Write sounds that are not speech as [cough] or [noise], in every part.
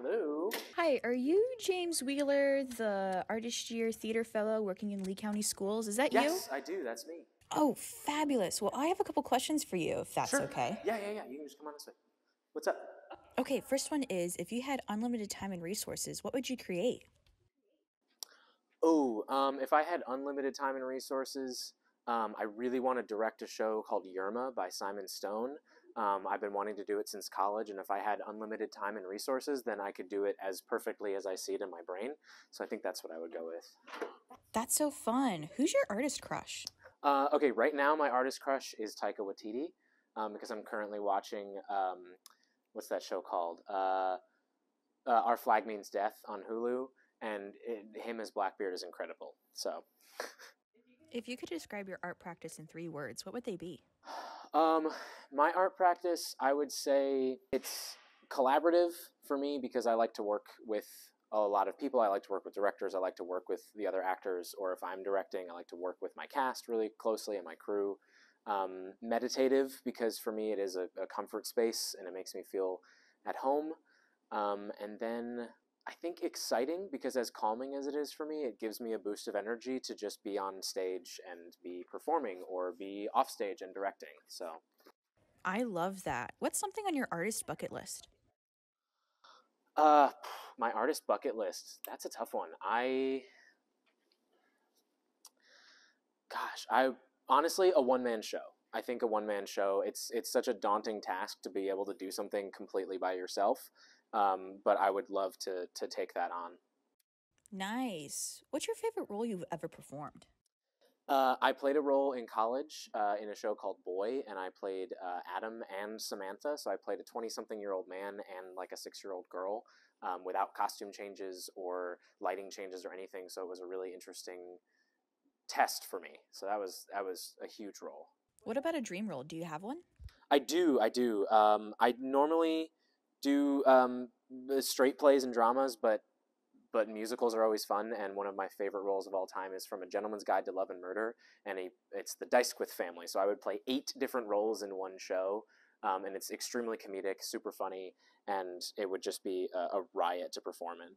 Hello. Hi, are you James Wheeler, the Artist Year Theater Fellow working in Lee County Schools? Is that you? Yes, I do. That's me. Oh, fabulous. Well, I have a couple questions for you, if that's Sure. okay. Yeah, yeah, yeah. You can just come on this way. What's up? Okay, first one is if you had unlimited time and resources, what would you create? Oh, um, if I had unlimited time and resources, um, I really want to direct a show called Yerma by Simon Stone. Um, I've been wanting to do it since college, and if I had unlimited time and resources, then I could do it as perfectly as I see it in my brain. So I think that's what I would go with. That's so fun. Who's your artist crush? Uh, okay, right now my artist crush is Taika Waititi um, because I'm currently watching um, what's that show called? Uh, uh, Our Flag Means Death on Hulu, and it, him as Blackbeard is incredible. So, If you could describe your art practice in three words, what would they be? [sighs] [sighs] [sighs] um, my art practice, I would say it's collaborative for me because I like to work with a lot of people. I like to work with directors. I like to work with the other actors, or if I'm directing, I like to work with my cast really closely and my crew. Um, meditative because for me it is a, a comfort space and it makes me feel at home. Um, and then I think exciting because as calming as it is for me, it gives me a boost of energy to just be on stage and be performing or be off stage and directing. So. I love that. What's something on your artist bucket list? Uh, [sighs] my artist bucket list. That's a tough one. I, gosh, I honestly a one man show. I think a one man show. It's it's such a daunting task to be able to do something completely by yourself. Um, but I would love to to take that on. Nice. What's your favorite role you've ever performed? Uh, I played a role in college uh, in a show called Boy, and I played uh, Adam and Samantha. So I played a 20 something year old man and like a six year old girl um, without costume changes or lighting changes or anything. So it was a really interesting test for me. So that was that was a huge role. What about a dream role? Do you have one? I do, I do. Um, I normally do um, straight plays and dramas, but but musicals are always fun. And one of my favorite roles of all time is from A Gentleman's Guide to Love and Murder, and a, it's the D'Ysquith family. So I would play eight different roles in one show, um, and it's extremely comedic, super funny, and it would just be a, a riot to perform in.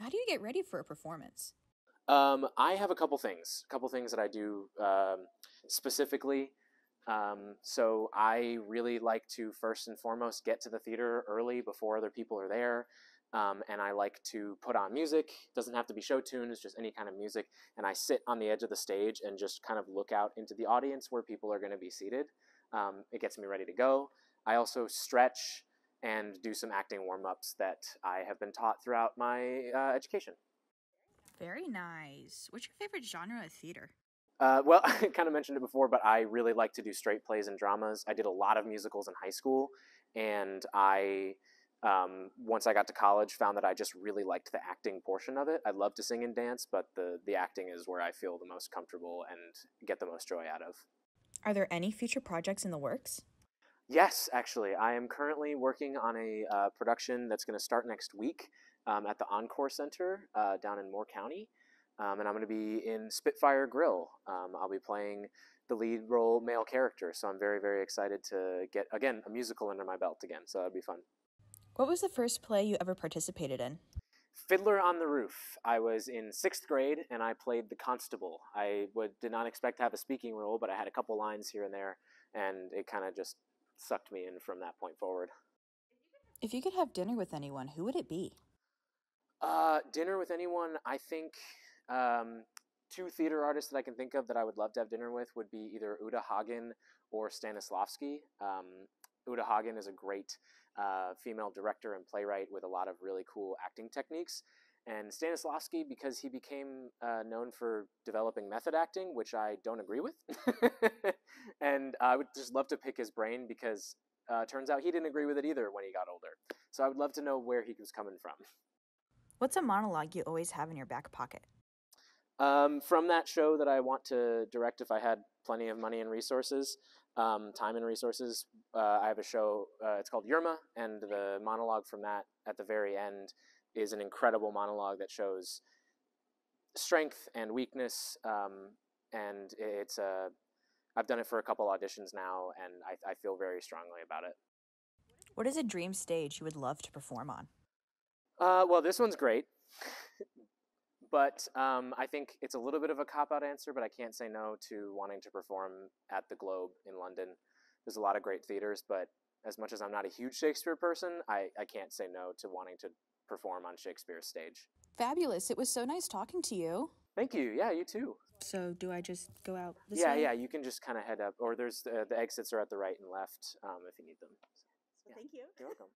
How do you get ready for a performance? Um, I have a couple things, a couple things that I do um, specifically. Um, so I really like to first and foremost get to the theater early before other people are there. Um, and I like to put on music. It doesn't have to be show tunes, just any kind of music. And I sit on the edge of the stage and just kind of look out into the audience where people are going to be seated. Um, it gets me ready to go. I also stretch and do some acting warm ups that I have been taught throughout my uh, education. Very nice. What's your favorite genre of theater? Uh, well, [laughs] I kind of mentioned it before, but I really like to do straight plays and dramas. I did a lot of musicals in high school, and I, um, once I got to college, found that I just really liked the acting portion of it. I love to sing and dance, but the the acting is where I feel the most comfortable and get the most joy out of. Are there any future projects in the works? Yes, actually, I am currently working on a uh, production that's going to start next week um, at the Encore Center uh, down in Moore County. Um, and I'm going to be in Spitfire Grill. Um, I'll be playing the lead role male character, so I'm very, very excited to get again a musical under my belt again. So that'd be fun. What was the first play you ever participated in? Fiddler on the Roof. I was in sixth grade and I played the constable. I would, did not expect to have a speaking role, but I had a couple lines here and there, and it kind of just sucked me in from that point forward. If you could have dinner with anyone, who would it be? Uh, dinner with anyone, I think um, two theater artists that I can think of that I would love to have dinner with would be either Uta Hagen or Stanislavski. Um, Uta Hagen is a great uh, female director and playwright with a lot of really cool acting techniques. And Stanislavski, because he became uh, known for developing method acting, which I don't agree with. [laughs] and I would just love to pick his brain because uh, turns out he didn't agree with it either when he got older. So I would love to know where he was coming from. What's a monologue you always have in your back pocket? Um, from that show that I want to direct, if I had plenty of money and resources, um, time and resources, uh, I have a show. Uh, it's called Yerma, and the monologue from that at the very end is an incredible monologue that shows strength and weakness. Um, and it's a, I've done it for a couple auditions now, and I, I feel very strongly about it. What is a dream stage you would love to perform on? Uh, well, this one's great, but um, I think it's a little bit of a cop out answer. But I can't say no to wanting to perform at the Globe in London. There's a lot of great theaters, but as much as I'm not a huge Shakespeare person, I, I can't say no to wanting to perform on Shakespeare's stage. Fabulous. It was so nice talking to you. Thank you. Yeah, you too. So do I just go out this yeah, way? yeah. You can just kind of head up, or there's the, the exits are at the right and left um, if you need them. Thank you. You're welcome.